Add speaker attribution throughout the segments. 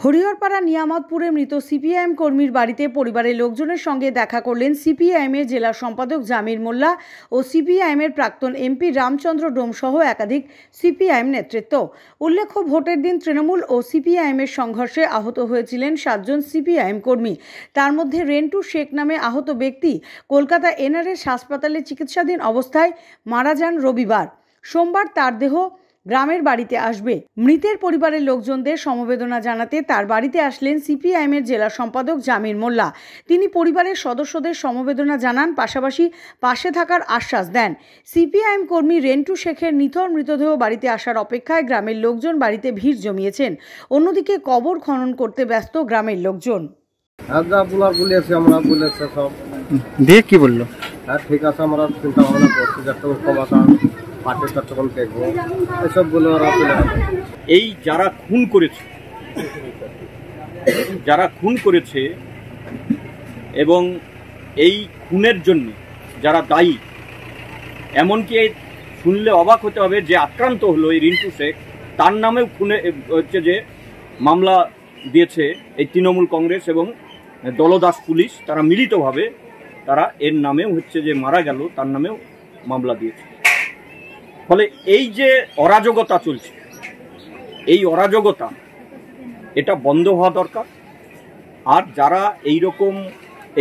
Speaker 1: হরিহরপাড়া নিয়ামতপুরে মৃত সিপিআইএম কর্মীর বাড়িতে পরিবারের লোকজনের সঙ্গে দেখা করলেন সিপিআইএমের জেলা সম্পাদক জামির মোল্লা ও সিপিআইএমের প্রাক্তন এমপি রামচন্দ্র ডোম সহ একাধিক সিপিআইএম নেতৃত্ব। উল্লেখ্য, ভোটের দিন তৃণমূল ও সিপিআইএমের সংঘর্ষে আহত হয়েছিলেন সাতজন সিপিআইএম কর্মী। তার মধ্যে রেন্টু শেখ নামে আহত ব্যক্তি কলকাতা এনআরএস হাসপাতালে চিকিৎসাধীন অবস্থায় মারা যান রবিবার। সোমবার তার দেহ গ্রামের বাড়িতে আসবে। মৃতের পরিবারের লোকজনদের সমবেদনা জানাতে তার বাড়িতে আসলেন সিপিআইএমের জেলা সম্পাদক জামির মোল্লা। তিনি পরিবারের সদস্যদের সমবেদনা জানান পাশাপাশি পাশে থাকার আশ্বাস দেন। সিপিআইএম কর্মী রেন্টু শেখের নিথর মৃতদেহ বাড়িতে আসার অপেক্ষায় গ্রামের লোকজন বাড়িতে ভিড় জমিয়েছেন। অন্যদিকে কবর খনন করতে ব্যস্ত গ্রামের লোকজন।
Speaker 2: দিয়ে কি বলল?
Speaker 3: হ্যাঁ ঠিক আছে আমরা চিন্তা ভাবনা করছি যতক্ষণ দেখব এসব বলে ওরা চলে
Speaker 4: এই যারা খুন করেছে, যারা খুন করেছে এবং এই খুনের জন্য যারা দায়ী, এমনকি শুনলে অবাক হতে হবে যে আক্রান্ত হলো এই রিন্টু শেখ, তার নামেও খুনে হচ্ছে যে মামলা দিয়েছে এই তৃণমূল কংগ্রেস এবং দলদাস পুলিশ। তারা মিলিতভাবে তারা এর নামেও হচ্ছে যে মারা গেল, তার নামেও মামলা দিয়েছে। ফলে এই যে অরাজকতা চলছে, এই অরাজকতা, এটা বন্ধ হওয়া দরকার। আর যারা এই রকম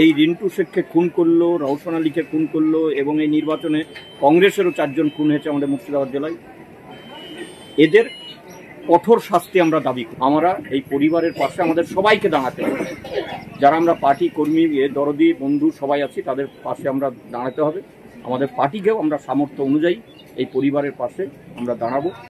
Speaker 4: এই রিন্টু শেখকে খুন করল, রওশন আলীকে খুন করল এবং এই নির্বাচনে কংগ্রেসেরও চারজন খুন হয়েছে আমাদের মুর্শিদাবাদ জেলায়, এদের কঠোর শাস্তি আমরা দাবি করি। আমরা এই পরিবারের পাশে আমাদের সবাইকে দাঁড়াতে হবে। যারা আমরা পার্টি কর্মী দরদি, বন্ধু সবাই আছি, তাদের পাশে আমরা দাঁড়াতে হবে। আমাদের পার্টিকেও আমরা সামর্থ্য অনুযায়ী এই পরিবারের পাশে আমরা দাঁড়াবো।